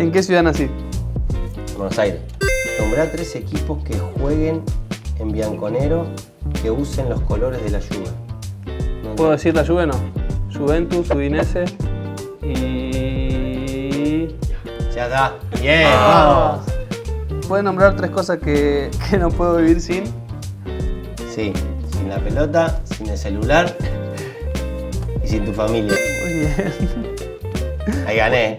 ¿En qué ciudad nací? Buenos Aires. Nombrar tres equipos que jueguen en Bianconero que usen los colores de la Juve. No, ¿Puedo decir la Juve? No. Juventus, Udinese y... Ya está. Bien, ah. vamos. ¿Puedes nombrar tres cosas que, que no puedo vivir sin? Sí, sin la pelota, sin el celular y sin tu familia. Muy bien. Ahí gané.